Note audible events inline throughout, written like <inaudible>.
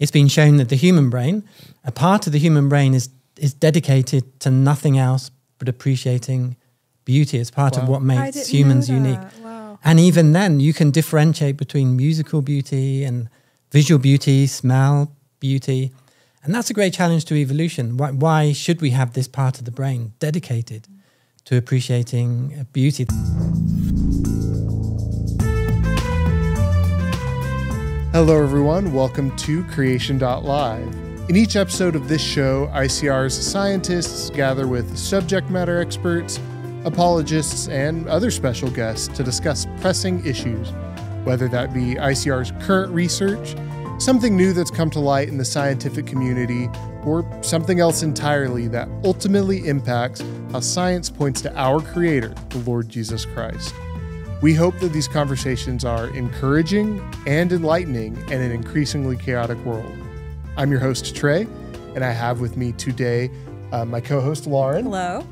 it's been shown that the human brain, a part of the human brain, is is dedicated to nothing else but appreciating beauty. It's part Wow. of what makes humans unique. Wow. And even then, you can differentiate between musical beauty and visual beauty, smell beauty. And that's a great challenge to evolution. Why, why should we have this part of the brain dedicated to appreciating uh, beauty? Hello, everyone. Welcome to Creation.live. In each episode of this show, ICR's scientists gather with subject matter experts, apologists, and other special guests to discuss pressing issues, whether that be ICR's current research, something new that's come to light in the scientific community, or something else entirely that ultimately impacts how science points to our Creator, the Lord Jesus Christ. We hope that these conversations are encouraging and enlightening in an increasingly chaotic world. I'm your host, Trey, and I have with me today uh, my co host, Lauren. Hello.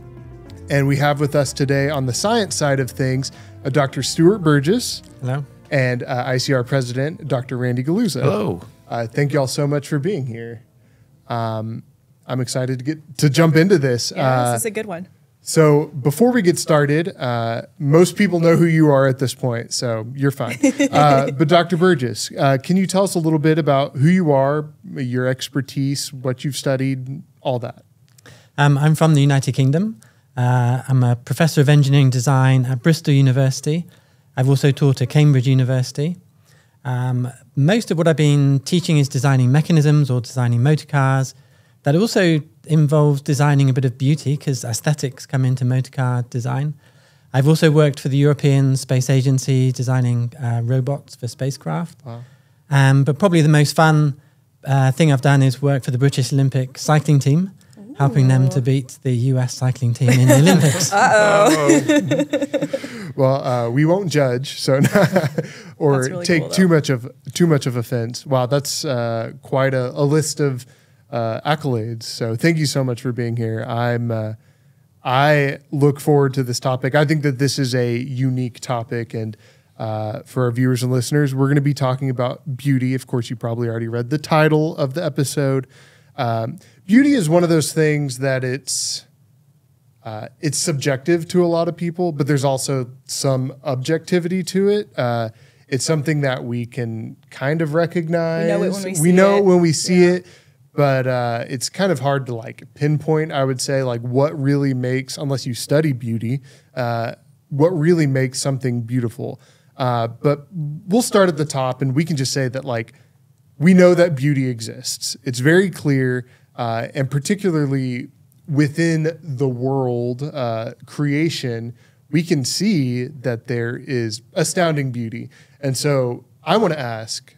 And we have with us today on the science side of things uh, Dr. Stuart Burgess Hello? and uh, ICR President, Dr. Randy Guliuzza. Hello. Uh, thank you all so much for being here. Um, I'm excited to get to jump into this. Yeah, Uh, this is a good one. So before we get started, uh, most people know who you are at this point, so you're fine. <laughs> Uh, but Dr. Burgess, uh, can you tell us a little bit about who you are, your expertise, what you've studied, all that? Um, I'm from the United Kingdom. Uh, I'm a professor of engineering design at Bristol University. I've also taught at Cambridge University. Um, most of what I've been teaching is designing mechanisms or designing motor cars. That also involves designing a bit of beauty because aesthetics come into motor car design. I've also worked for the European Space Agency designing uh, robots for spacecraft. Wow. Um, but probably the most fun uh, thing I've done is work for the British Olympic cycling team, helping them to beat the US cycling team in the <laughs> Olympics. oh. <laughs> Well, uh, we won't judge, so <laughs> or really take cool, too much of too much of offense. Wow, that's uh, quite a, a list of uh, accolades. So thank you so much for being here. I'm uh, I look forward to this topic. I think that this is a unique topic, and uh, for our viewers and listeners, we're going to be talking about beauty. Of course, you probably already read the title of the episode. Um, beauty is one of those things that it's uh, it's subjective to a lot of people, but there's also some objectivity to it. Uh, it's something that we can kind of recognize. We know it when we see know it. when we see Yeah. it, but uh, it's kind of hard to like pinpoint. I would say like what really makes, unless you study beauty, uh, what really makes something beautiful. Uh, but we'll start at the top, and we can just say that like we know that beauty exists. It's very clear, uh, and particularly within the world uh, creation, we can see that there is astounding beauty. And so I want to ask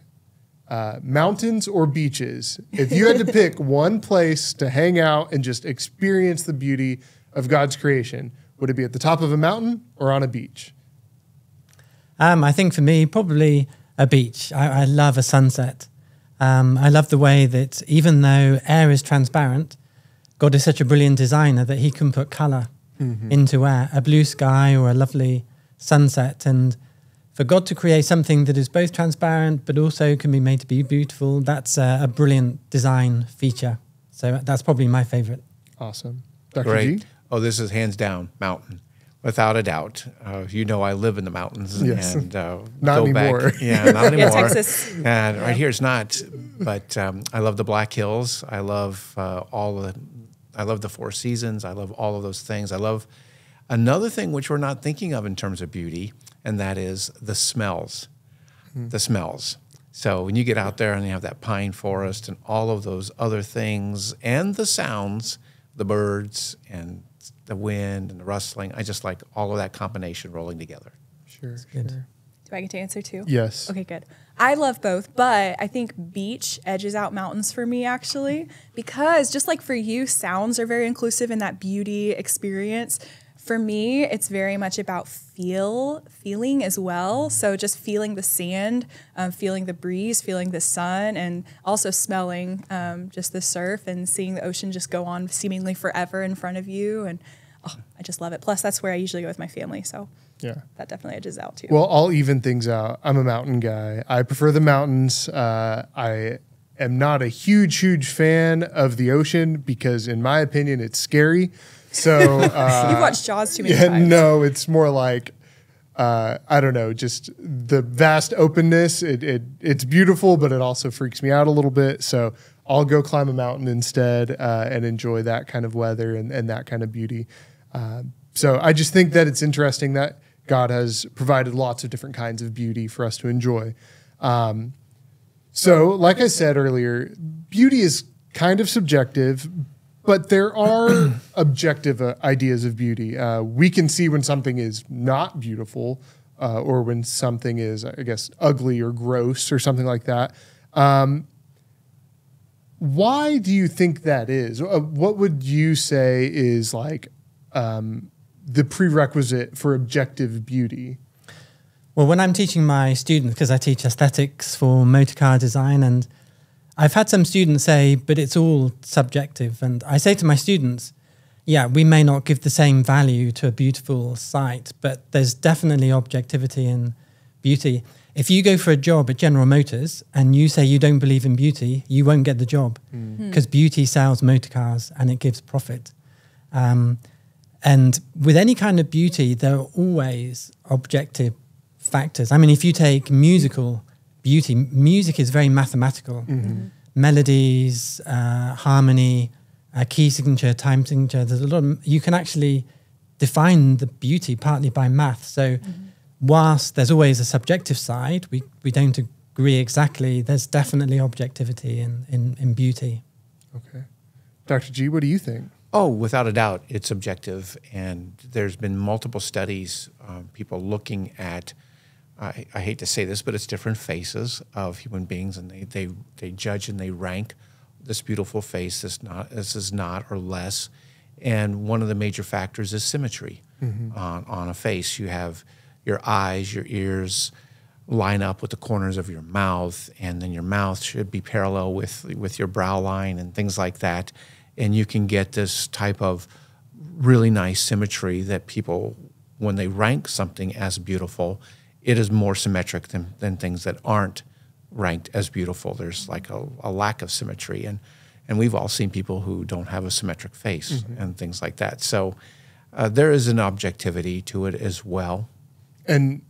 uh, mountains or beaches, if you had to <laughs> pick one place to hang out and just experience the beauty of God's creation, would it be at the top of a mountain or on a beach? Um, I think for me, probably a beach. I, I love a sunset. Um, I love the way that even though air is transparent, God is such a brilliant designer that he can put color into air, a blue sky or a lovely sunset. And for God to create something that is both transparent but also can be made to be beautiful, that's a, a brilliant design feature. So that's probably my favorite. Awesome. Dr. Great. G? Oh, this is hands down mountain, without a doubt. Uh, you know, I live in the mountains, Yes. and uh, <laughs> Not go anymore. Back, <laughs> yeah, not <laughs> Yeah, anymore. Texas. And right here it's not. But um, I love the Black Hills. I love uh, all the. I love the Four Seasons. I love all of those things. I love another thing which we're not thinking of in terms of beauty, and that is the smells. Hmm. The smells. So when you get out there and you have that pine forest and all of those other things and the sounds, the birds and the wind and the rustling, I just like all of that combination rolling together. Sure. good. sure. Do I get to answer too? Yes. Okay, good. I love both, but I think beach edges out mountains for me actually because just like for you, sounds are very inclusive in that beauty experience. For me, it's very much about feel, feeling as well. So just feeling the sand, um, feeling the breeze, feeling the sun, and also smelling um, just the surf and seeing the ocean just go on seemingly forever in front of you. And oh, I just love it. Plus, that's where I usually go with my family, so Yeah. that definitely edges out too. Well, I'll even things out. I'm a mountain guy. I prefer the mountains. Uh, I am not a huge, huge fan of the ocean because, in my opinion, it's scary. So <laughs> uh, You've watched Jaws too many yeah, times. no, it's more like uh, I don't know, just the vast openness. It, it it's beautiful, but it also freaks me out a little bit. So I'll go climb a mountain instead uh, and enjoy that kind of weather and, and that kind of beauty. Uh, so I just think that it's interesting that God has provided lots of different kinds of beauty for us to enjoy. Um, so, like I said earlier, beauty is kind of subjective, but there are <clears throat> objective uh, ideas of beauty. Uh, we can see when something is not beautiful uh, or when something is, I guess, ugly or gross or something like that. Um, why do you think that is? Uh, what would you say is like um, the prerequisite for objective beauty? Well, when I'm teaching my students, because I teach aesthetics for motor car design, and I've had some students say, but it's all subjective. And I say to my students, yeah, we may not give the same value to a beautiful sight, but there's definitely objectivity in beauty. If you go for a job at General Motors and you say you don't believe in beauty, you won't get the job because beauty sells motor cars and it gives profit. Um, and with any kind of beauty, there are always objective factors. I mean, if you take musical beauty, music is very mathematical. Melodies, uh, harmony, uh, key signature, time signature. There's a lot. Of, you can actually define the beauty partly by math. So, whilst there's always a subjective side, we we don't agree exactly. There's definitely objectivity in in, in beauty. Okay. Dr. G, what do you think? Oh, without a doubt, it's subjective, and there's been multiple studies, um, people looking at. I, I hate to say this, but it's different faces of human beings, and they they, they judge and they rank this beautiful face. This not this is not or less, and one of the major factors is symmetry mm-hmm. on on a face. You have your eyes, your ears line up with the corners of your mouth, and then your mouth should be parallel with with your brow line and things like that, and you can get this type of really nice symmetry that people, when they rank something as beautiful, it is more symmetric than, than things that aren't ranked as beautiful. There's like a, a lack of symmetry, and and we've all seen people who don't have a symmetric face and things like that. So uh, there is an objectivity to it as well. and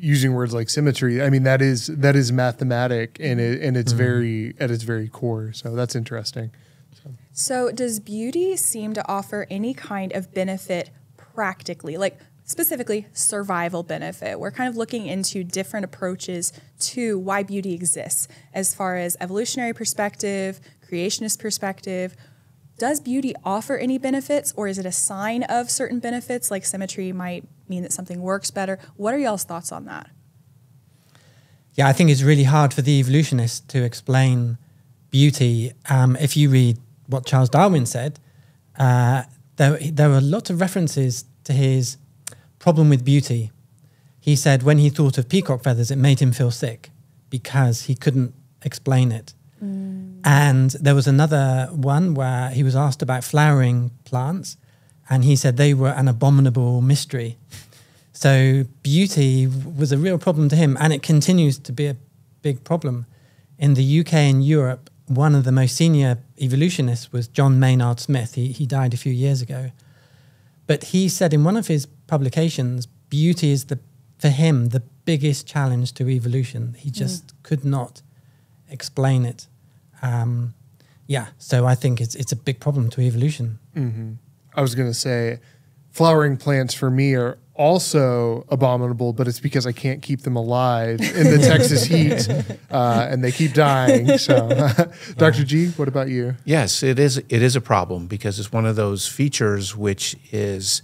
using words like symmetry i mean that is that is mathematic and it and it's very at its very core so that's interesting So, does beauty seem to offer any kind of benefit practically, like specifically survival benefit? We're kind of looking into different approaches to why beauty exists as far as evolutionary perspective, creationist perspective. Does beauty offer any benefits, or is it a sign of certain benefits, like symmetry might mean that something works better? What are y'all's thoughts on that? Yeah, I think it's really hard for the evolutionists to explain beauty. Um, if you read what Charles Darwin said, uh, there, there were lots of references to his problem with beauty. He said when he thought of peacock feathers, it made him feel sick because he couldn't explain it. Mm. And there was another one where he was asked about flowering plants, and he said they were an abominable mystery. <laughs> So beauty was a real problem to him, and it continues to be a big problem. In the UK and Europe, one of the most senior evolutionists was John Maynard Smith. He, he died a few years ago. But he said in one of his publications, beauty is the, for him, the biggest challenge to evolution. He just could not explain it. Um, yeah, so I think it's, it's a big problem to evolution. i was going to say flowering plants for me are also abominable but it's because i can't keep them alive in the <laughs> texas heat uh, and they keep dying so <laughs> <laughs> dr g what about you Yes, it is. It is a problem because it's one of those features which is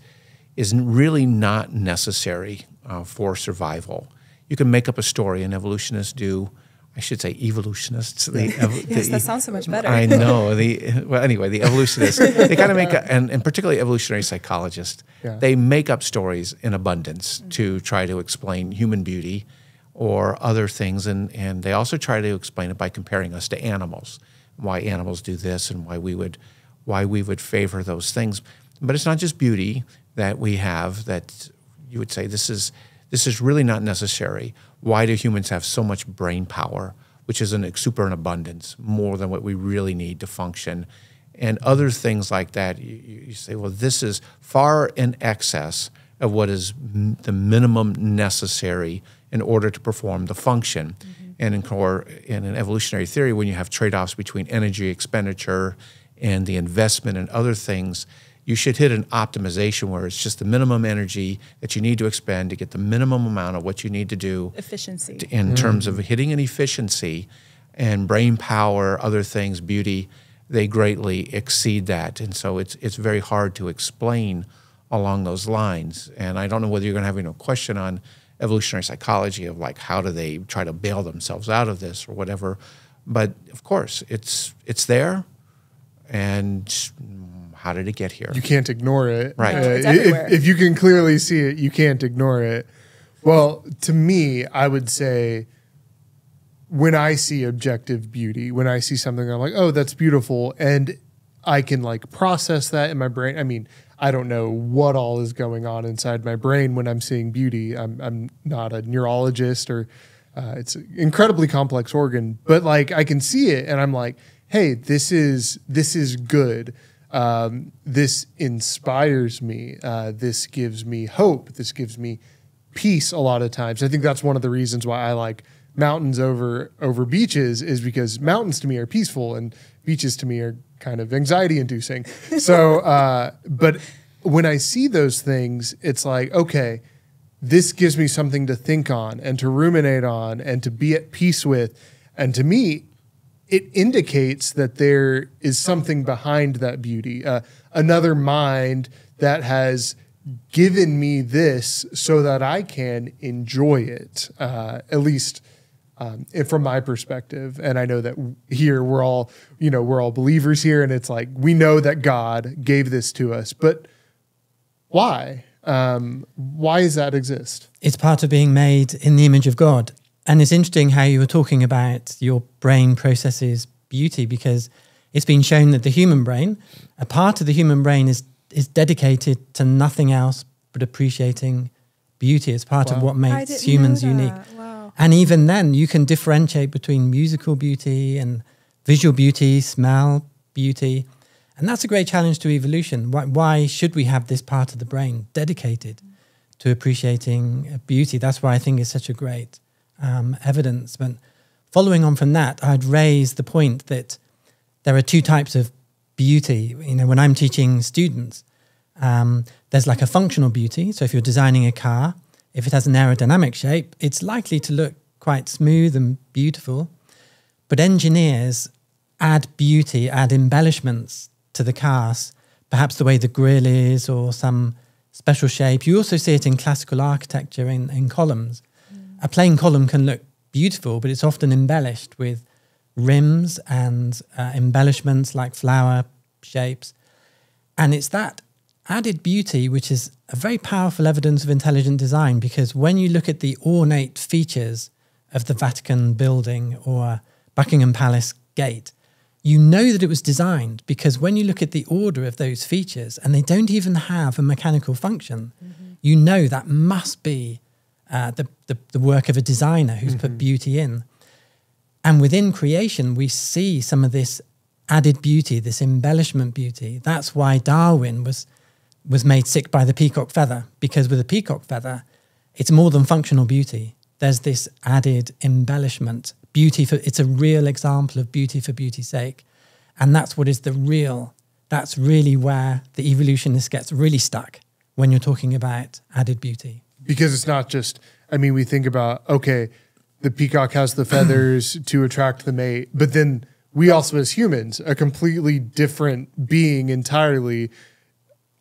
is really not necessary uh, for survival. You can make up a story, and evolutionists do. I should say evolutionists. <laughs> The, ev- Yes, the- that sounds so much better. I know. <laughs> The well, anyway, the evolutionists they kind of make, a, and, and particularly evolutionary psychologists, Yeah. they make up stories in abundance to try to explain human beauty or other things, and and they also try to explain it by comparing us to animals, why animals do this and why we would why we would favor those things. But it's not just beauty that we have that you would say this is this is really not necessary. Why do humans have so much brain power? which is an super in abundance, more than what we really need to function. And other things like that, you, you say, well, this is far in excess of what is m- the minimum necessary in order to perform the function. Mm-hmm. And in, core, in an evolutionary theory, when you have trade offs between energy expenditure and the investment in other things, you should hit an optimization where it's just the minimum energy that you need to expend to get the minimum amount of what you need to do efficiency. to, in mm. terms of hitting an efficiency and brain power other things beauty they greatly exceed that. And so it's it's very hard to explain along those lines. And i don't know whether you're going to have any question on evolutionary psychology of like how do they try to bail themselves out of this or whatever. But of course it's it's there. And how did it get here? You can't ignore it. Right. Uh, if, if you can clearly see it, you can't ignore it. Well, to me, I would say when I see objective beauty, when I see something, I'm like, oh, that's beautiful. And I can like process that in my brain. I mean, I don't know what all is going on inside my brain when I'm seeing beauty. I'm, I'm not a neurologist or uh, it's an incredibly complex organ, but like I can see it and I'm like, hey, this is this is good um, this inspires me. Uh, this gives me hope. This gives me peace a lot of times. I think that's one of the reasons why I like mountains over over beaches is because mountains to me are peaceful and beaches to me are kind of anxiety inducing. <laughs> So, uh, but when I see those things, it's like okay, this gives me something to think on and to ruminate on and to be at peace with. And to me, it indicates that there is something behind that beauty, uh, another mind that has given me this so that I can enjoy it, uh, at least um, from my perspective. And I know that here we're all, you know, we're all believers here, and it's like we know that God gave this to us, but why? Um, why does that exist? It's part of being made in the image of God. And it's interesting how you were talking about your brain processes beauty because it's been shown that the human brain, a part of the human brain, is is dedicated to nothing else but appreciating beauty. It's part wow. of what makes humans unique. Wow. And even then, you can differentiate between musical beauty and visual beauty, smell beauty. And that's a great challenge to evolution. Why, why should we have this part of the brain dedicated to appreciating beauty? That's why I think it's such a great um, evidence. But following on from that, I'd raise the point that there are two types of beauty. You know, when I'm teaching students, um, there's like a functional beauty. So if you're designing a car, if it has an aerodynamic shape, it's likely to look quite smooth and beautiful. But engineers add beauty, add embellishments to the cars, perhaps the way the grille is or some special shape. You also see it in classical architecture in, in columns a plain column can look beautiful, but it's often embellished with rims and uh, embellishments like flower shapes. And it's that added beauty which is a very powerful evidence of intelligent design because when you look at the ornate features of the Vatican building or Buckingham Palace gate, you know that it was designed because when you look at the order of those features and they don't even have a mechanical function, mm-hmm. you know that must be uh, the, the, the work of a designer who's mm-hmm. put beauty in. And within creation, we see some of this added beauty, this embellishment beauty. That's why Darwin was was made sick by the peacock feather because with a peacock feather, it's more than functional beauty. There's this added embellishment, beauty for it's a real example of beauty for beauty's sake, and that's what is the real. That's really where the evolutionist gets really stuck when you're talking about added beauty because it's not just. I mean, we think about okay, the peacock has the feathers <clears throat> to attract the mate, but then we also, as humans, a completely different being entirely,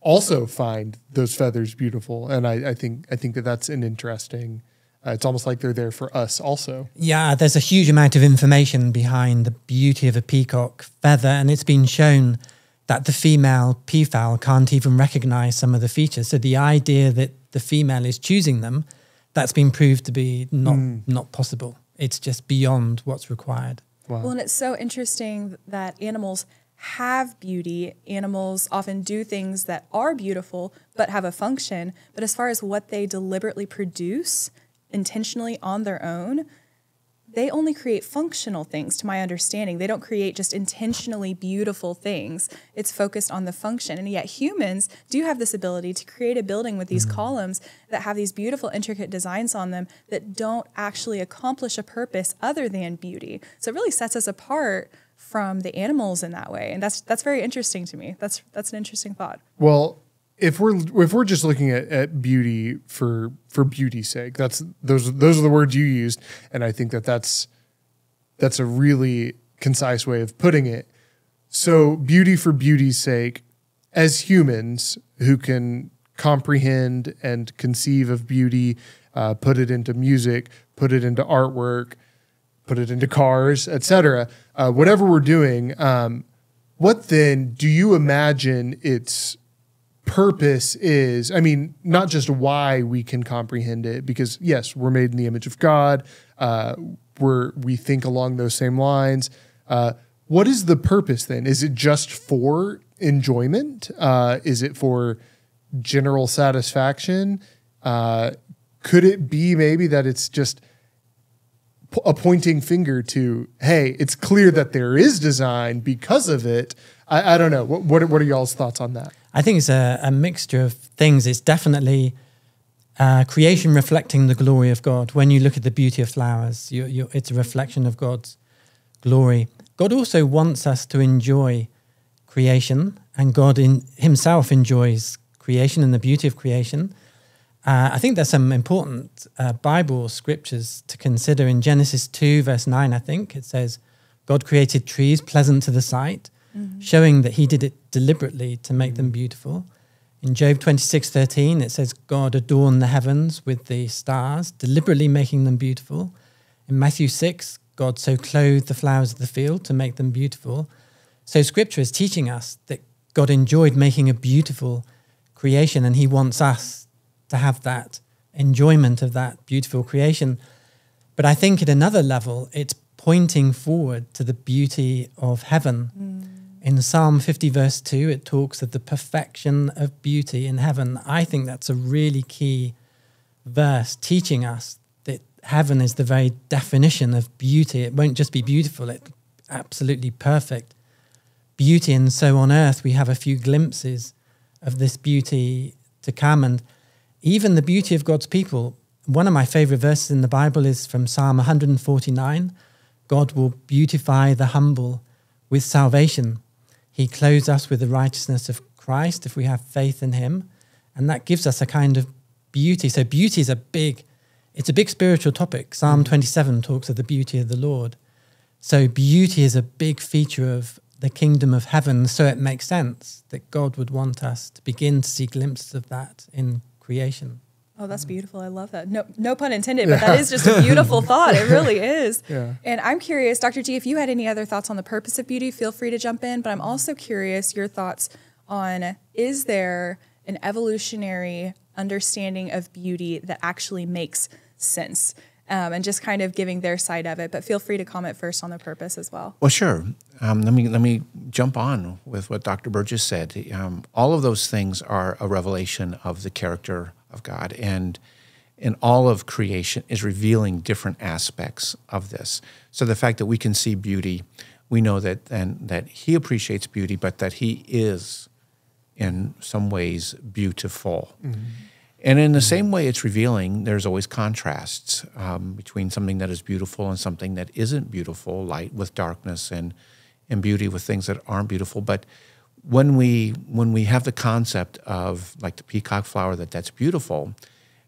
also find those feathers beautiful, and I, I think I think that that's an interesting. Uh, it's almost like they're there for us also. Yeah, there's a huge amount of information behind the beauty of a peacock feather, and it's been shown that the female peafowl can't even recognize some of the features. So the idea that the female is choosing them, that's been proved to be not mm. not possible. It's just beyond what's required. Wow. Well, and it's so interesting that animals have beauty. Animals often do things that are beautiful but have a function. But as far as what they deliberately produce intentionally on their own, they only create functional things to my understanding. They don't create just intentionally beautiful things. It's focused on the function. And yet humans do have this ability to create a building with these mm-hmm. columns that have these beautiful intricate designs on them that don't actually accomplish a purpose other than beauty. So it really sets us apart from the animals in that way. And that's that's very interesting to me. That's that's an interesting thought. Well, if we're if we're just looking at, at beauty for for beauty's sake, that's those those are the words you used, and I think that that's that's a really concise way of putting it. So beauty for beauty's sake, as humans who can comprehend and conceive of beauty, uh, put it into music, put it into artwork, put it into cars, etc. Uh, whatever we're doing, um, what then do you imagine its purpose is i mean not just why we can comprehend it because yes we're made in the image of god uh, we're we think along those same lines. Uh, what is the purpose then? Is it just for enjoyment? Uh, is it for general satisfaction? Uh, could it be maybe that it's just a pointing finger to hey it's clear that there is design because of it? I, I don't know. What, what, what are y'all's thoughts on that I think it's a, a mixture of things. It's definitely uh, creation reflecting the glory of God. When you look at the beauty of flowers, you, you, it's a reflection of God's glory. God also wants us to enjoy creation, and God in Himself enjoys creation and the beauty of creation. Uh, I think there's some important uh, Bible scriptures to consider. In Genesis 2, verse 9, I think it says, God created trees pleasant to the sight mm-hmm. showing that he did it deliberately to make them beautiful. In Job 26 13, it says, God adorned the heavens with the stars, deliberately making them beautiful. In Matthew 6, God so clothed the flowers of the field to make them beautiful. So, scripture is teaching us that God enjoyed making a beautiful creation, and he wants us to have that enjoyment of that beautiful creation. But I think at another level, it's pointing forward to the beauty of heaven. Mm. In Psalm 50, verse 2, it talks of the perfection of beauty in heaven. I think that's a really key verse teaching us that heaven is the very definition of beauty. It won't just be beautiful, it's absolutely perfect beauty. And so on earth, we have a few glimpses of this beauty to come. And even the beauty of God's people. One of my favorite verses in the Bible is from Psalm 149 God will beautify the humble with salvation. He clothes us with the righteousness of Christ if we have faith in him. And that gives us a kind of beauty. So beauty is a big, it's a big spiritual topic. Psalm mm. 27 talks of the beauty of the Lord. So beauty is a big feature of the kingdom of heaven. So it makes sense that God would want us to begin to see glimpses of that in creation. Oh, that's beautiful. I love that. No, no pun intended, but that is just a beautiful <laughs> thought. It really is. Yeah. And I'm curious, Dr. G, if you had any other thoughts on the purpose of beauty, feel free to jump in. But I'm also curious your thoughts on is there an evolutionary understanding of beauty that actually makes sense? Um, and just kind of giving their side of it. But feel free to comment first on the purpose as well. Well, sure. Um, let me let me jump on with what Dr. Burgess said. Um, all of those things are a revelation of the character of God. And and all of creation is revealing different aspects of this. So the fact that we can see beauty, we know that and that he appreciates beauty, but that he is in some ways beautiful. Mm-hmm. And in the mm-hmm. same way, it's revealing there's always contrasts um, between something that is beautiful and something that isn't beautiful, light with darkness, and and beauty with things that aren't beautiful. But when we when we have the concept of like the peacock flower that that's beautiful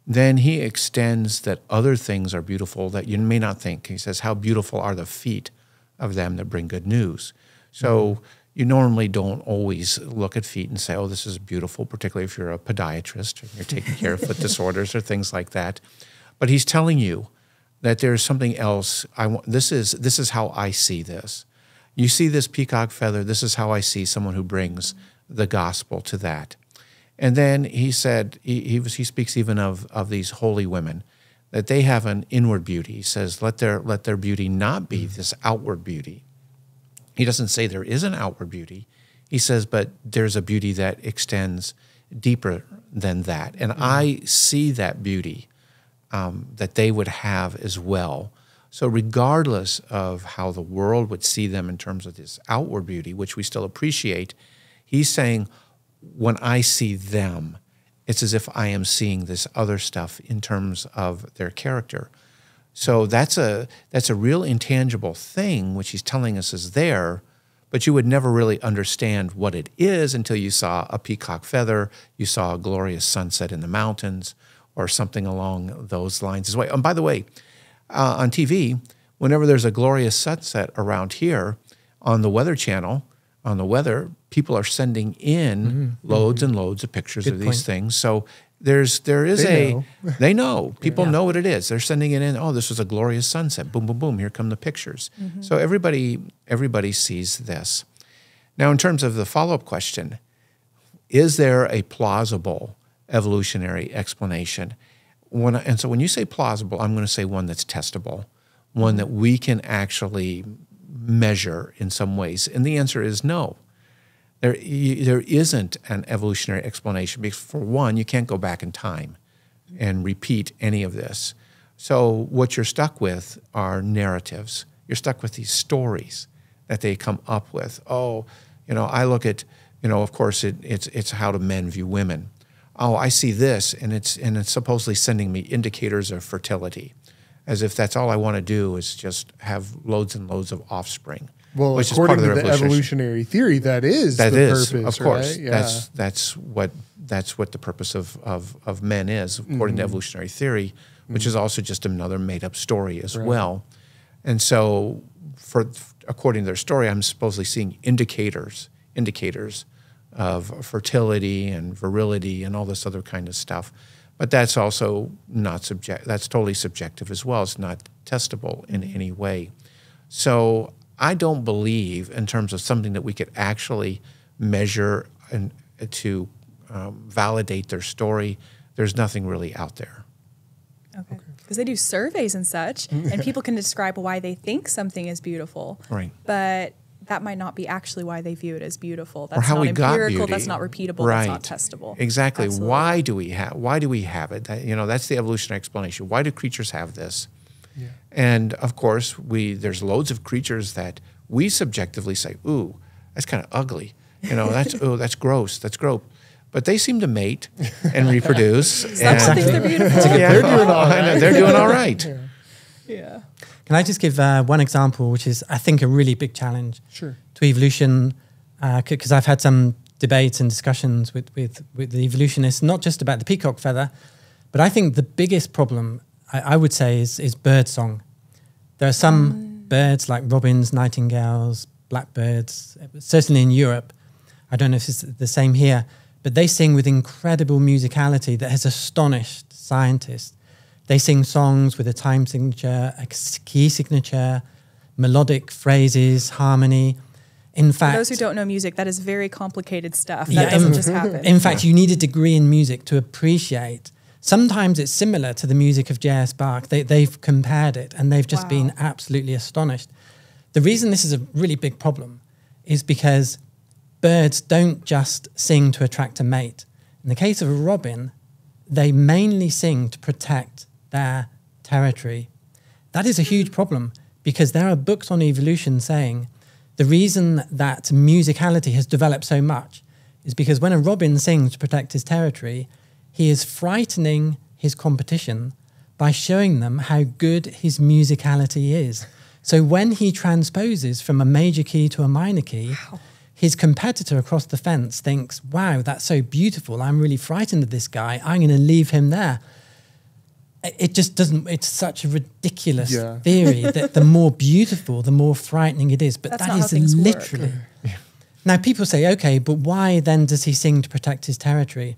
then he extends that other things are beautiful that you may not think. He says how beautiful are the feet of them that bring good news? So mm-hmm. you normally don't always look at feet and say oh this is beautiful particularly if you're a podiatrist and you're taking care of foot <laughs> disorders or things like that. But he's telling you that there's something else. I want this is this is how i see this you see this peacock feather. This is how I see someone who brings the gospel to that. And then he said, he, he, was, he speaks even of, of these holy women, that they have an inward beauty. He says, let their, let their beauty not be this outward beauty. He doesn't say there is an outward beauty. He says, but there's a beauty that extends deeper than that. And I see that beauty um, that they would have as well So, regardless of how the world would see them in terms of this outward beauty, which we still appreciate, he's saying, when I see them, it's as if I am seeing this other stuff in terms of their character. So that's a that's a real intangible thing which he's telling us is there, but you would never really understand what it is until you saw a peacock feather, you saw a glorious sunset in the mountains, or something along those lines. And by the way, uh, on TV, whenever there's a glorious sunset around here on the Weather Channel, on the weather, people are sending in mm-hmm. loads mm-hmm. and loads of pictures Good of these point. things. So there's there is they a know. <laughs> they know people yeah. know what it is. They're sending it in. Oh, this was a glorious sunset. Boom, boom, boom. Here come the pictures. Mm-hmm. So everybody everybody sees this. Now, in terms of the follow up question, is there a plausible evolutionary explanation? When, and so when you say plausible, I'm going to say one that's testable, one that we can actually measure in some ways. And the answer is no. There, you, there isn't an evolutionary explanation because, for one, you can't go back in time and repeat any of this. So, what you're stuck with are narratives. You're stuck with these stories that they come up with. Oh, you know, I look at, you know, of course, it, it's, it's how do men view women oh, I see this, and it's and it's supposedly sending me indicators of fertility, as if that's all I want to do is just have loads and loads of offspring. Well, which according is part of the to the evolutionary theory, that is that the is, purpose, of course. Right? Yeah. That's that's what that's what the purpose of of, of men is, according mm-hmm. to evolutionary theory, which mm-hmm. is also just another made up story as right. well. And so, for according to their story, I'm supposedly seeing indicators indicators of fertility and virility and all this other kind of stuff. But that's also not subject. That's totally subjective as well. It's not testable in any way. So I don't believe, in terms of something that we could actually measure and to um, validate their story, there's nothing really out there. Okay. Because they do surveys and such, and <laughs> people can describe why they think something is beautiful. Right. But that might not be actually why they view it as beautiful. That's or how not we empirical. Got beauty. That's not repeatable. Right. That's not testable. Exactly. Absolutely. Why do we have? Why do we have it? That, you know, that's the evolutionary explanation. Why do creatures have this? Yeah. And of course, we there's loads of creatures that we subjectively say, "Ooh, that's kind of ugly." You know, that's <laughs> oh, that's gross. That's gross. But they seem to mate and reproduce. <laughs> Some and, think they're beautiful. <laughs> yeah, they're doing all right. They're doing all right. Can I just give uh, one example, which is, I think, a really big challenge sure. to evolution? Because uh, I've had some debates and discussions with, with, with the evolutionists, not just about the peacock feather, but I think the biggest problem, I, I would say, is, is bird song. There are some mm. birds like robins, nightingales, blackbirds, certainly in Europe. I don't know if it's the same here, but they sing with incredible musicality that has astonished scientists. They sing songs with a time signature, a key signature, melodic phrases, harmony. In fact, For those who don't know music, that is very complicated stuff. That yeah, doesn't in, just happen. In fact, you need a degree in music to appreciate. Sometimes it's similar to the music of J.S. Bach. They, they've compared it and they've just wow. been absolutely astonished. The reason this is a really big problem is because birds don't just sing to attract a mate. In the case of a robin, they mainly sing to protect their territory. That is a huge problem because there are books on evolution saying the reason that musicality has developed so much is because when a robin sings to protect his territory, he is frightening his competition by showing them how good his musicality is. So when he transposes from a major key to a minor key, wow. his competitor across the fence thinks, wow, that's so beautiful. I'm really frightened of this guy. I'm going to leave him there it just doesn't it's such a ridiculous yeah. theory that the more <laughs> beautiful the more frightening it is but That's that is literally. Now people say okay but why then does he sing to protect his territory?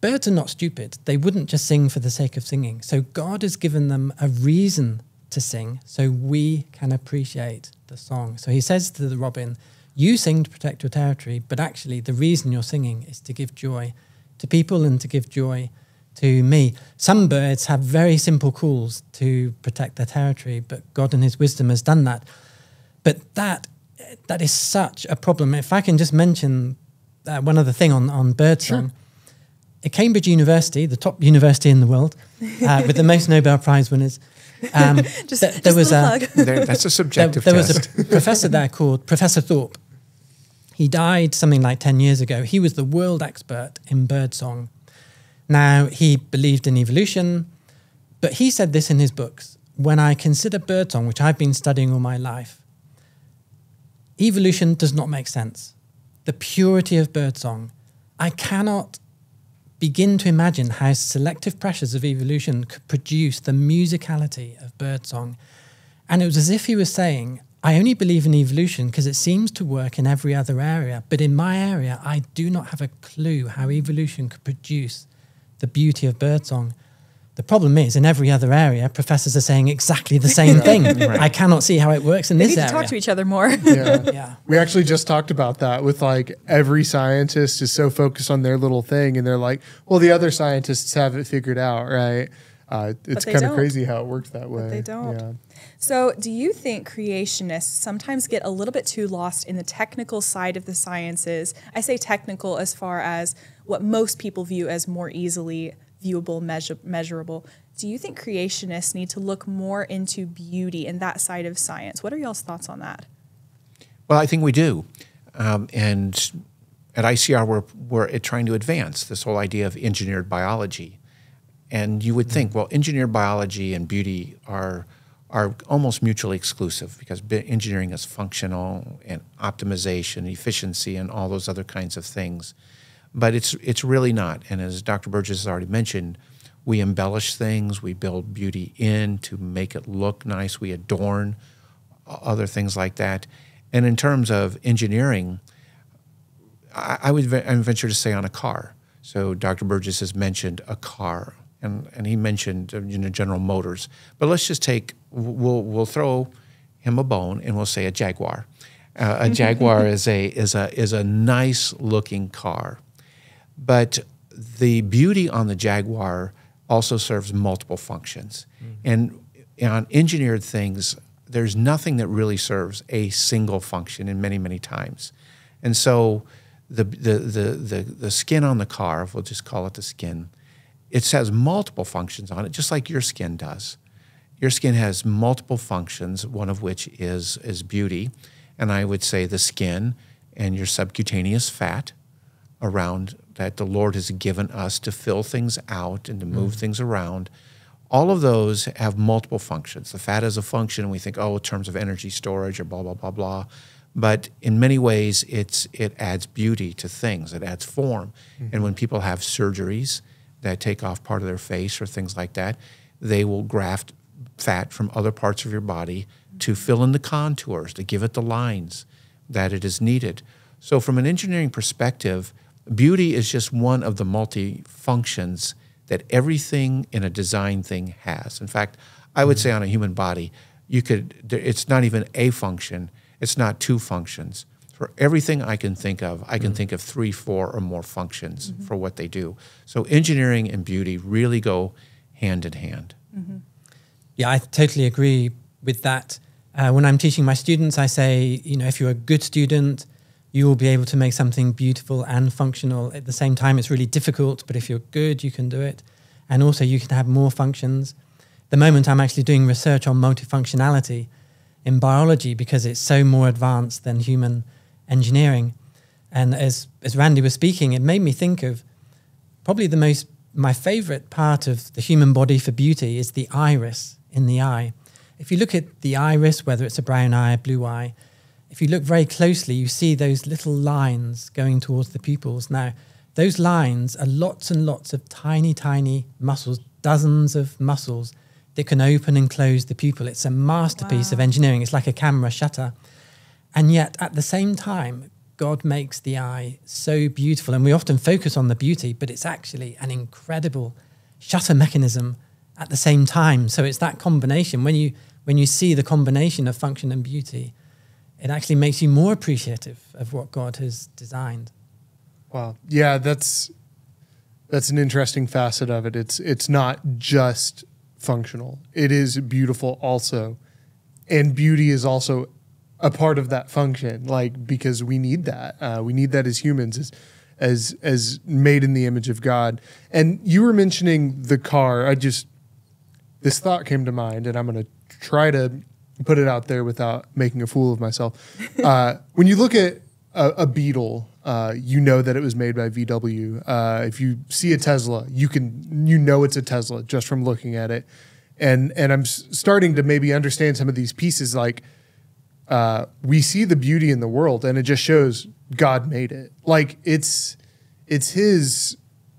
Birds are not stupid. They wouldn't just sing for the sake of singing. So god has given them a reason to sing so we can appreciate the song. So he says to the robin you sing to protect your territory but actually the reason you're singing is to give joy to people and to give joy to me. Some birds have very simple calls to protect their territory, but God in His wisdom has done that. But that that is such a problem. If I can just mention uh, one other thing on on birdsong. Sure. At Cambridge University, the top university in the world, uh, with the most Nobel Prize winners, Um, <laughs> Just, th- just there was a, <laughs> there, that's a subjective there test. was a <laughs> professor there called Professor Thorpe. He died something like 10 years ago. He was the world expert in birdsong. Now, he believed in evolution, but he said this in his books When I consider birdsong, which I've been studying all my life, evolution does not make sense. The purity of birdsong, I cannot begin to imagine how selective pressures of evolution could produce the musicality of birdsong. And it was as if he was saying, I only believe in evolution because it seems to work in every other area, but in my area, I do not have a clue how evolution could produce the beauty of birdsong. The problem is, in every other area, professors are saying exactly the same <laughs> thing. I cannot see how it works in They this need to area. talk to each other more. <laughs> Yeah. yeah. We actually just talked about that with like every scientist is so focused on their little thing, and they're like, "Well, the other scientists have it figured out, right?" Uh, it's kind of crazy how it works that way. they don't. Yeah. So, do you think creationists sometimes get a little bit too lost in the technical side of the sciences? I say technical as far as what most people view as more easily viewable, measure, measurable. Do you think creationists need to look more into beauty and that side of science? What are y'all's thoughts on that? Well, I think we do. Um, and at ICR, we're, we're trying to advance this whole idea of engineered biology. And you would think, well, engineered biology and beauty are, are almost mutually exclusive because engineering is functional and optimization, efficiency, and all those other kinds of things. But it's, it's really not. And as Dr. Burgess has already mentioned, we embellish things, we build beauty in to make it look nice, we adorn other things like that. And in terms of engineering, I, I would ve- I would venture to say on a car. So Dr. Burgess has mentioned a car, and, and he mentioned uh, you know, General Motors. But let's just take we'll we'll throw him a bone, and we'll say a Jaguar. Uh, a Jaguar <laughs> is a is a is a nice looking car, but the beauty on the Jaguar also serves multiple functions. Mm-hmm. And on engineered things, there's nothing that really serves a single function in many, many times. And so the, the, the, the, the skin on the car, if we'll just call it the skin, it has multiple functions on it, just like your skin does. Your skin has multiple functions, one of which is, is beauty. And I would say the skin and your subcutaneous fat around that the Lord has given us to fill things out and to hmm. move things around. All of those have multiple functions. The fat has a function, and we think, oh, in terms of energy storage or blah, blah, blah, blah. But in many ways, it's, it adds beauty to things, it adds form. Hmm. And when people have surgeries that take off part of their face or things like that, they will graft fat from other parts of your body to fill in the contours, to give it the lines that it is needed. So, from an engineering perspective, beauty is just one of the multi functions that everything in a design thing has. In fact, I would say on a human body, you could it's not even a function. It's not two functions. For everything I can think of, I can mm. think of three, four, or more functions mm-hmm. for what they do. So engineering and beauty really go hand in hand. Mm-hmm. Yeah, I totally agree with that. Uh, when I'm teaching my students, I say, you know, if you're a good student, you will be able to make something beautiful and functional. At the same time, it's really difficult, but if you're good, you can do it. And also, you can have more functions. The moment I'm actually doing research on multifunctionality in biology because it's so more advanced than human engineering. And as, as Randy was speaking, it made me think of probably the most my favorite part of the human body for beauty is the iris in the eye. If you look at the iris, whether it's a brown eye, a blue eye, if you look very closely, you see those little lines going towards the pupils. Now, those lines are lots and lots of tiny, tiny muscles, dozens of muscles that can open and close the pupil. It's a masterpiece of engineering. It's like a camera shutter. And yet, at the same time, God makes the eye so beautiful. And we often focus on the beauty, but it's actually an incredible shutter mechanism at the same time. So it's that combination. When you, when you see the combination of function and beauty, it actually makes you more appreciative of what God has designed. Wow. Yeah, that's that's an interesting facet of it. It's it's not just functional. It is beautiful also. And beauty is also a part of that function, like because we need that. Uh, we need that as humans, as as as made in the image of God. And you were mentioning the car. I just this thought came to mind, and I'm going to try to put it out there without making a fool of myself. Uh, <laughs> when you look at a, a Beetle, uh, you know that it was made by VW. Uh, if you see a Tesla, you can you know it's a Tesla just from looking at it. And and I'm s- starting to maybe understand some of these pieces. Like uh, we see the beauty in the world, and it just shows God made it. Like it's it's His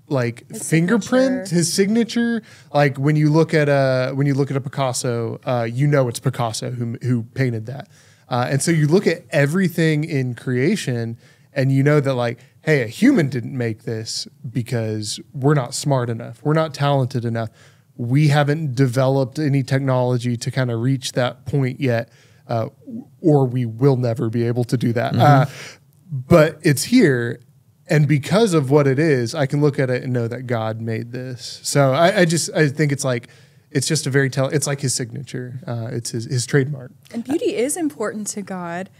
like His fingerprint, signature. his signature. Like when you look at a when you look at a Picasso, uh, you know it's Picasso who who painted that. Uh, and so you look at everything in creation, and you know that like, hey, a human didn't make this because we're not smart enough, we're not talented enough, we haven't developed any technology to kind of reach that point yet, uh, or we will never be able to do that. Uh, but it's here and because of what it is i can look at it and know that god made this so i, I just i think it's like it's just a very tell it's like his signature uh, it's his, his trademark And beauty is important to God.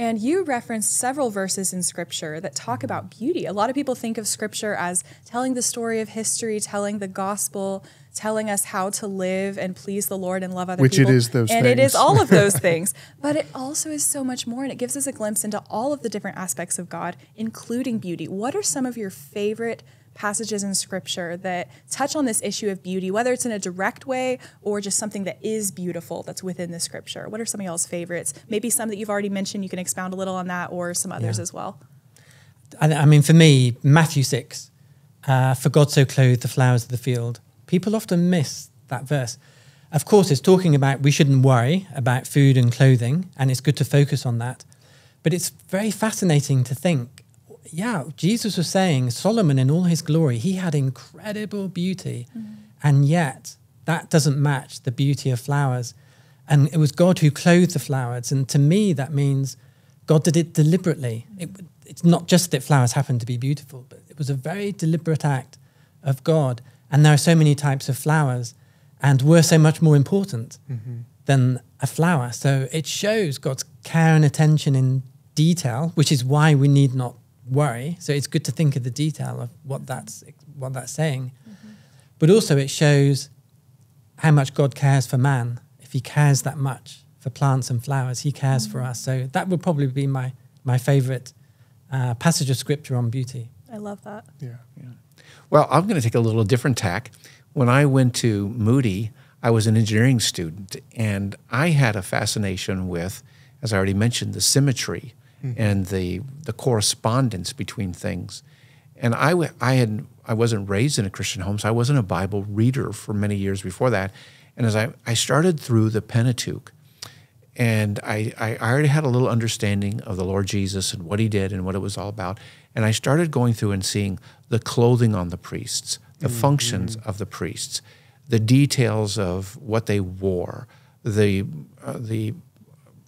And you referenced several verses in scripture that talk about beauty. A lot of people think of scripture as telling the story of history, telling the gospel, telling us how to live and please the Lord and love other Which it people. is those and it is all of those <laughs> things. But it also is so much more and it gives us a glimpse into all of the different aspects of God, including beauty. What are some of your favorite passages in scripture that touch on this issue of beauty, whether it's in a direct way or just something that is beautiful that's within the scripture? What are some of y'all's favorites? Maybe some that you've already mentioned, you can expound a little on that, or some others Yeah. as well. I, I mean, for me, Matthew 6, uh, for God so clothed the flowers of the field. People often miss that verse. Of course, it's talking about we shouldn't worry about food and clothing, and it's good to focus on that. But it's very fascinating to think yeah, Jesus was saying Solomon in all his glory, he had incredible beauty, mm. and yet that doesn't match the beauty of flowers. And it was God who clothed the flowers. And to me, that means God did it deliberately. Mm. It, it's not just that flowers happen to be beautiful, but it was a very deliberate act of God. And there are so many types of flowers, and we're so much more important mm-hmm. than a flower. So it shows God's care and attention in detail, which is why we need not worry. So it's good to think of the detail of what that's what that's saying. Mm-hmm. But also it shows how much God cares for man. If he cares that much for plants and flowers, he cares for mm-hmm. us. So that would probably be my my favorite uh, passage of scripture on beauty. I love that. Yeah. yeah Well, I'm going to take a little different tack. When I went to Moody, I was an engineering student, and I had a fascination with, as I already mentioned, the symmetry hmm. and the the correspondence between things. And I, I had I wasn't raised in a Christian home, so I wasn't a Bible reader for many years before that. And as I, I started through the Pentateuch, and I, I already had a little understanding of the Lord Jesus and what he did and what it was all about. And I started going through and seeing the clothing on the priests, the functions of the priests, the details of what they wore, the, uh, the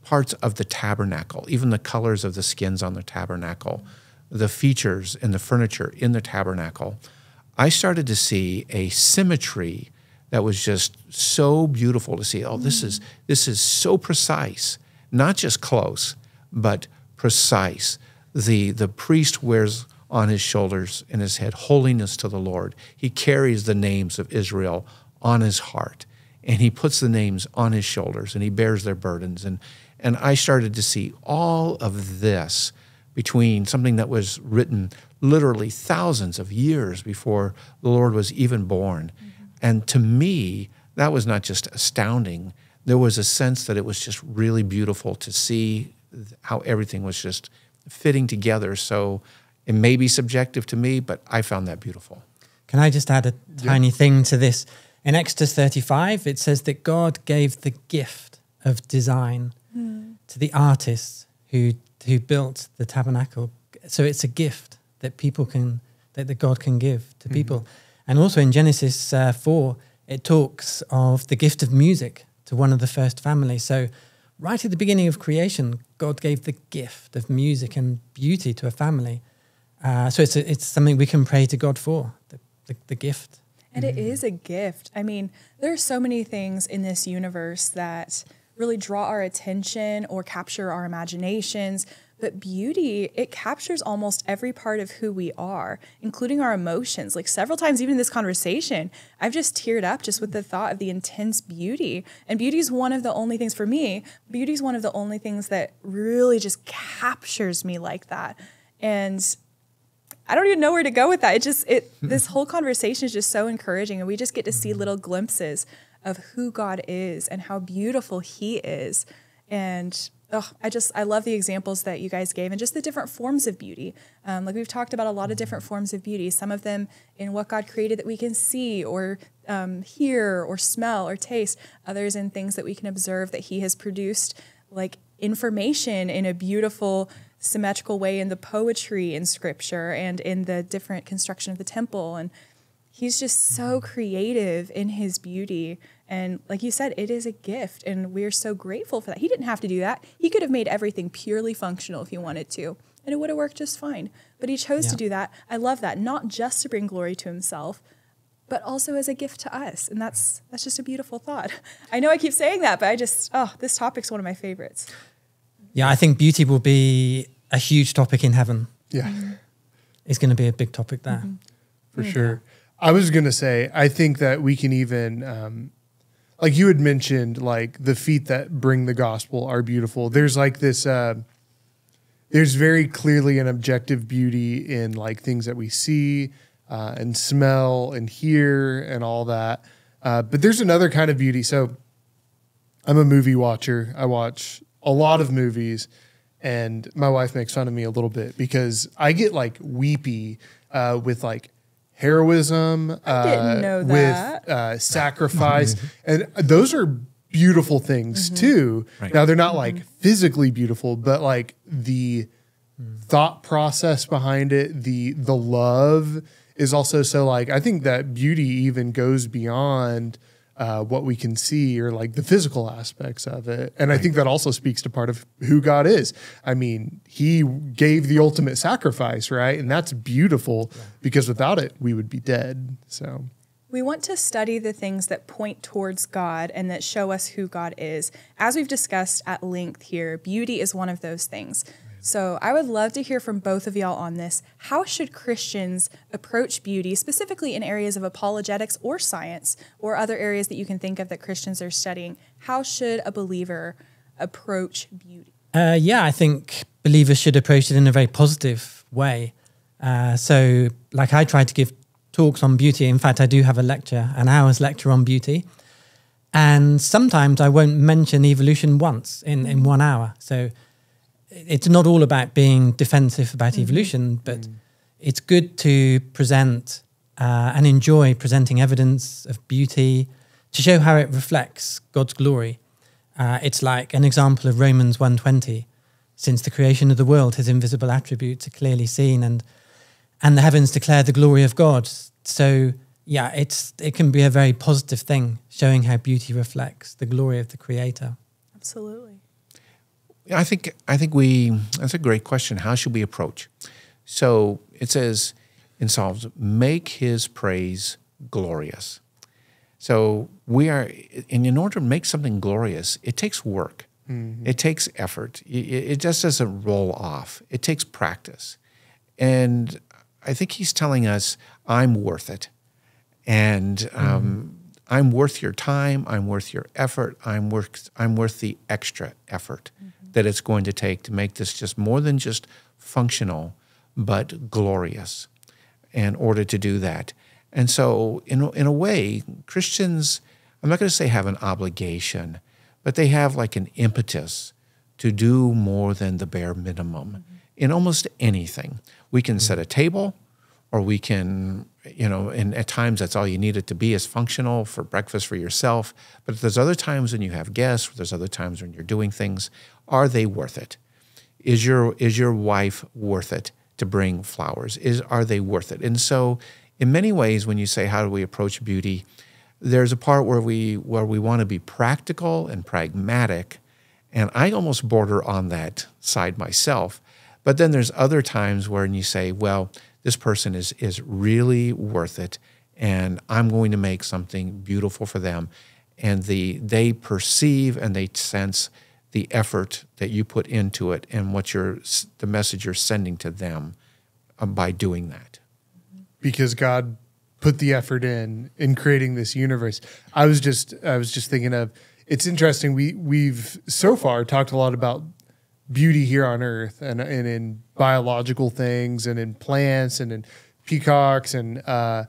parts of the tabernacle, even the colors of the skins on the tabernacle, the features and the furniture in the tabernacle. I started to see a symmetry that was just so beautiful to see. Oh, this is this is so precise, not just close, but precise. The the priest wears on his shoulders and his head holiness to the Lord. He carries the names of Israel on his heart and he puts the names on his shoulders and he bears their burdens and and I started to see all of this between something that was written literally thousands of years before the Lord was even born. Mm-hmm. And to me, that was not just astounding. There was a sense that it was just really beautiful to see how everything was just fitting together. So it may be subjective to me, but I found that beautiful. Can I just add a tiny thing to this? In Exodus 35, it says that God gave the gift of design to the artists who who built the tabernacle. So it's a gift that people can that, that God can give to people. And also in Genesis uh, 4, it talks of the gift of music to one of the first families. So right at the beginning of creation, God gave the gift of music and beauty to a family. Uh, so it's a, it's something we can pray to God for the, the, the gift. And it is a gift. I mean, there are so many things in this universe that really draw our attention or capture our imaginations. But beauty, it captures almost every part of who we are, including our emotions. Like several times, even in this conversation, I've just teared up just with the thought of the intense beauty. And beauty is one of the only things for me, beauty is one of the only things that really just captures me like that. And I don't even know where to go with that. It just it hmm. this whole conversation is just so encouraging and we just get to see little glimpses of who God is and how beautiful he is. And oh, I just I love the examples that you guys gave and just the different forms of beauty. Um, like we've talked about a lot of different forms of beauty. Some of them in what God created that we can see or um, hear or smell or taste. Others in things that we can observe that He has produced, like information in a beautiful symmetrical way in the poetry in Scripture and in the different construction of the temple and he's just so creative in his beauty. And like you said, it is a gift, and we're so grateful for that. He didn't have to do that. He could have made everything purely functional if he wanted to, and it would have worked just fine. But he chose yeah. to do that. I love that, not just to bring glory to himself, but also as a gift to us. And that's that's just a beautiful thought. <laughs> I know I keep saying that, but I just oh, this topic's one of my favorites. Yeah, I think beauty will be a huge topic in heaven. Yeah. Mm-hmm. It's going to be a big topic there. Mm-hmm. For yeah. sure. I was going to say, I think that we can even, um, like you had mentioned, like the feet that bring the gospel are beautiful. There's like this, uh, there's very clearly an objective beauty in like things that we see uh, and smell and hear and all that. Uh, but there's another kind of beauty. So I'm a movie watcher. I watch a lot of movies, and my wife makes fun of me a little bit because I get like weepy uh, with like heroism, uh, with uh, sacrifice, <laughs> and those are beautiful things mm-hmm. too. Right. Now they're not mm-hmm. like physically beautiful, but like the thought process behind it, the the love is also so like I think that beauty even goes beyond uh, what we can see or like the physical aspects of it. And right. I think that also speaks to part of who God is. I mean, He gave the ultimate sacrifice, right? And that's beautiful yeah. because without it, we would be dead. So. We want to study the things that point towards God and that show us who God is. As we've discussed at length here, beauty is one of those things. So I would love to hear from both of y'all on this. How should Christians approach beauty, specifically in areas of apologetics or science, or other areas that you can think of that Christians are studying? How should a believer approach beauty? Uh, yeah, I think believers should approach it in a very positive way. Uh, so, like I try to give talks on beauty. In fact, I do have a lecture, an hour's lecture on beauty. And sometimes I won't mention evolution once in, in one hour. So it's not all about being defensive about mm-hmm. evolution, but mm. it's good to present uh, and enjoy presenting evidence of beauty to show how it reflects God's glory. Uh, it's like an example of Romans 120. Since the creation of the world, his invisible attributes are clearly seen, and and the heavens declare the glory of God. So yeah, it's it can be a very positive thing, showing how beauty reflects the glory of the Creator. Absolutely. I think I think we that's a great question. How should we approach? So it says in Psalms, make his praise glorious. So we are, and in order to make something glorious, it takes work. Mm-hmm. It takes effort. It, just doesn't roll off. It takes practice. And I think he's telling us, I'm worth it. And um, mm-hmm. I'm worth your time. I'm worth your effort. I'm worth, I'm worth the extra effort. Mm-hmm that it's going to take to make this just more than just functional, but glorious in order to do that. And so, in, in a way, Christians, I'm not going to say have an obligation, but they have like an impetus to do more than the bare minimum mm-hmm. in almost anything. We can mm-hmm. set a table, or we can, you know, and at times that's all you need it to be is functional for breakfast for yourself. But there's other times when you have guests, there's other times when you're doing things. Are they worth it? Is your is your wife worth it to bring flowers? Is are they worth it? And so in many ways when you say how do we approach beauty, there's a part where we where we want to be practical and pragmatic. And I almost border on that side myself. But then there's other times where you say, well, this person is is really worth it and I'm going to make something beautiful for them and the they perceive and they sense the effort that you put into it and what you're the message you're sending to them uh, by doing that. because God put the effort in in creating this universe. I was just I was just thinking of it's interesting we we've so far talked a lot about beauty here on earth and and in biological things and in plants and in peacocks and uh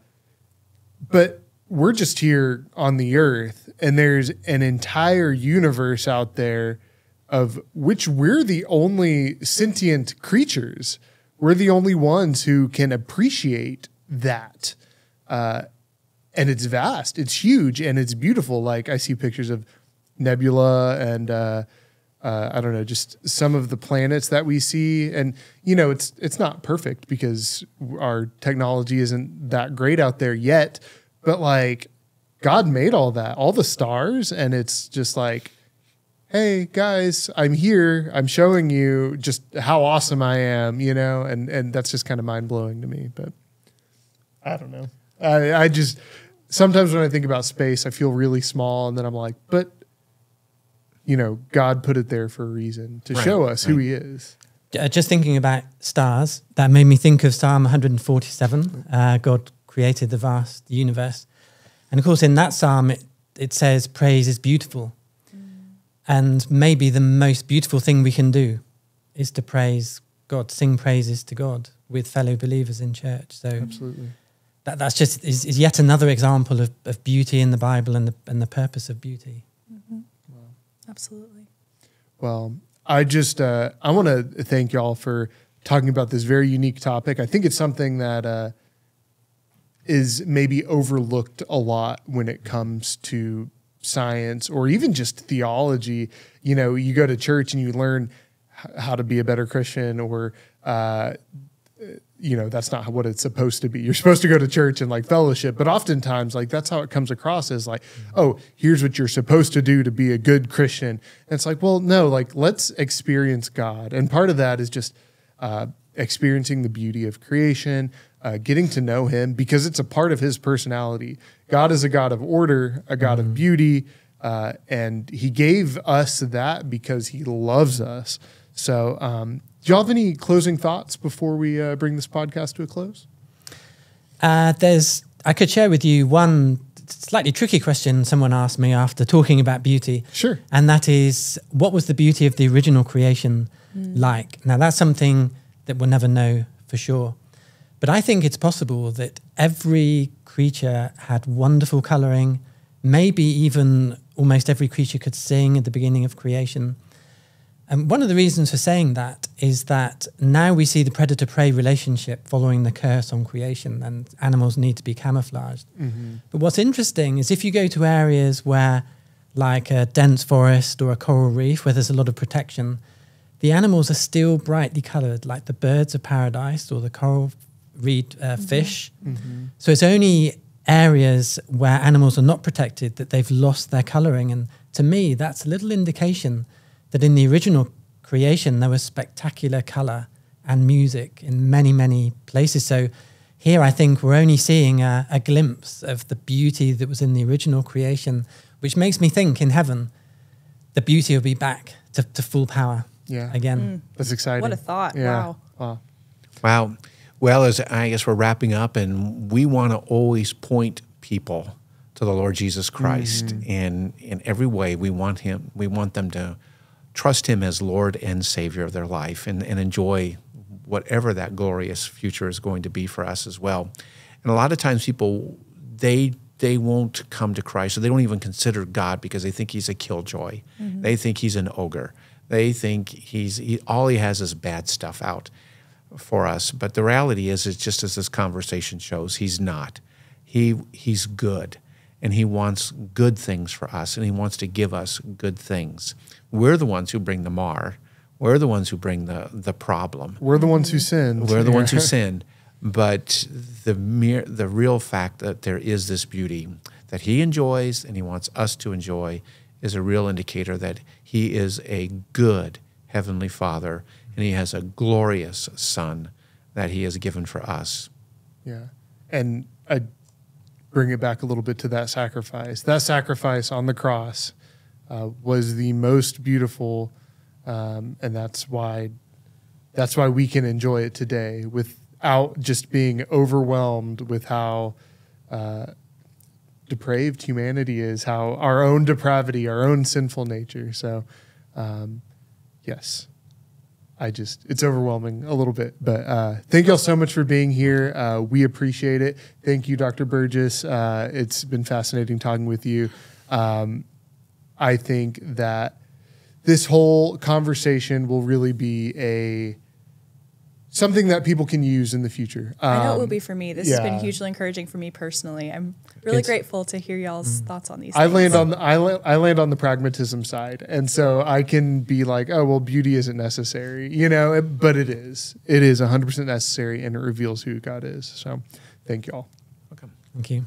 but we're just here on the earth and there's an entire universe out there of which we're the only sentient creatures. We're the only ones who can appreciate that uh, and it's vast. It's huge and it's beautiful. Like i see pictures of nebula and uh, uh, i don't know just some of the planets that we see. And you know it's it's not perfect because our technology isn't that great out there yet but like god made all that all the stars and it's just like hey guys i'm here. I'm showing you just how awesome i am you know? And and that's just kind of mind-blowing to me but i don't know. I i just sometimes when i think about space i feel really small and then i'm like but you know god put it there for a reason to Right, show us who he is Uh, just thinking about stars, that made me think of Psalm 147. Uh, God created the vast universe. And of course, in that psalm, it, it says, Praise is beautiful. And maybe the most beautiful thing we can do is to praise God, sing praises to God with fellow believers in church. So absolutely that, that's just is, is yet another example of, of beauty in the Bible and the, and the purpose of beauty. Absolutely. Well, I just uh, I want to thank y'all for talking about this very unique topic. I think it's something that uh, is maybe overlooked a lot when it comes to science or even just theology. You know, you go to church and you learn how to be a better Christian, or uh, you know that's not what it's supposed to be. You're supposed to go to church and like fellowship but oftentimes like that's how it comes across as like oh here's what you're supposed to do to be a good christian. And it's like well no like let's experience god. And part of that is just uh, experiencing the beauty of creation uh, getting to know him because it's a part of his personality. God is a god of order a god of beauty uh, and he gave us that because he loves us. So um, do y'all have any closing thoughts before we uh, bring this podcast to a close? Uh, there's, I could share with you one slightly tricky question someone asked me after talking about beauty. Sure. And that is, what was the beauty of the original creation like? Now, that's something that we'll never know for sure. But I think it's possible that every creature had wonderful coloring. Maybe even almost every creature could sing at the beginning of creation. And one of the reasons for saying that is that now we see the predator prey relationship following the curse on creation, and animals need to be camouflaged. Mm-hmm. But what's interesting is if you go to areas where, like a dense forest or a coral reef, where there's a lot of protection, the animals are still brightly colored, like the birds of paradise or the coral reed uh, mm-hmm. fish. Mm-hmm. So it's only areas where animals are not protected that they've lost their coloring. And to me, that's a little indication that in the original creation there was spectacular color and music in many, many places. So here I think we're only seeing a, a glimpse of the beauty that was in the original creation, which makes me think in heaven the beauty will be back to, to full power Yeah. again. Mm. That's exciting. What a thought. Yeah. Wow. Wow. Wow. Well, as I guess we're wrapping up, and we want to always point people to the Lord Jesus Christ mm. in in every way. We want him. We want them to trust Him as Lord and Savior of their life, and, and enjoy whatever that glorious future is going to be for us as well. And a lot of times, people they they won't come to Christ, or they don't even consider God because they think He's a killjoy. Mm-hmm. They think He's an ogre. They think He's he, all He has is bad stuff out for us. But the reality is, it's just as this conversation shows, he's not. He he's good, and he wants good things for us, and he wants to give us good things. We're the ones who bring the mar. We're the ones who bring the the problem. We're the ones who mm-hmm. sin. We're the ones who <laughs> sin. But the mere the real fact that there is this beauty that he enjoys and he wants us to enjoy is a real indicator that he is a good heavenly father and he has a glorious son that he has given for us. Yeah. And I bring it back a little bit to that sacrifice. That sacrifice on the cross uh, was the most beautiful, um, and that's why that's why we can enjoy it today without just being overwhelmed with how uh, depraved humanity is, how our own depravity, our own sinful nature. So, um, yes. I just, it's overwhelming a little bit. But uh, thank y'all so much for being here. Uh, we appreciate it. Thank you, Dr. Burgess. Uh, it's been fascinating talking with you. Um, I think that this whole conversation will really be a something that people can use in the future. I know it will Um, be for me. This has been hugely encouraging for me personally. I'm really It's- grateful to hear y'all's thoughts on these. I things. land on the, I, la- I land on the pragmatism side, and so I can be like, oh well, beauty isn't necessary, you know, it- but it is. It is 100 percent necessary, and it reveals who God is. So, thank you all, Welcome. Thank you.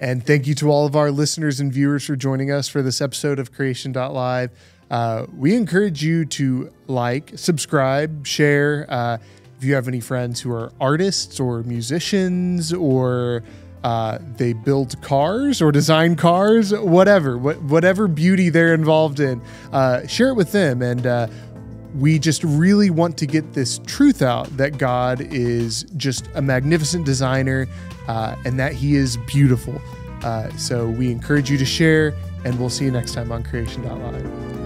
and thank you to all of our listeners and viewers for joining us for this episode of Creation.live. Uh, we encourage you to like, subscribe, share. Uh, if you have any friends who are artists or musicians or uh, they build cars or design cars, whatever, what, whatever beauty they're involved in, uh, share it with them. And uh, we just really want to get this truth out that God is just a magnificent designer uh, and that He is beautiful. Uh, so we encourage you to share, and we'll see you next time on Creation.live.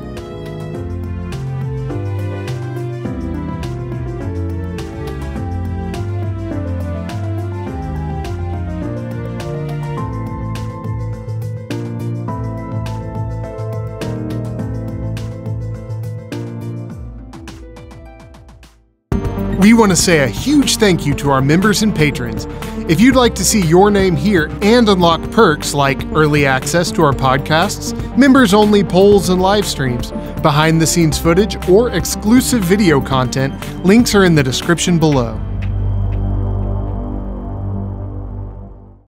We want to say a huge thank you to our members and patrons. If you'd like to see your name here and unlock perks like early access to our podcasts, members only polls and live streams, behind the scenes footage, or exclusive video content, links are in the description below.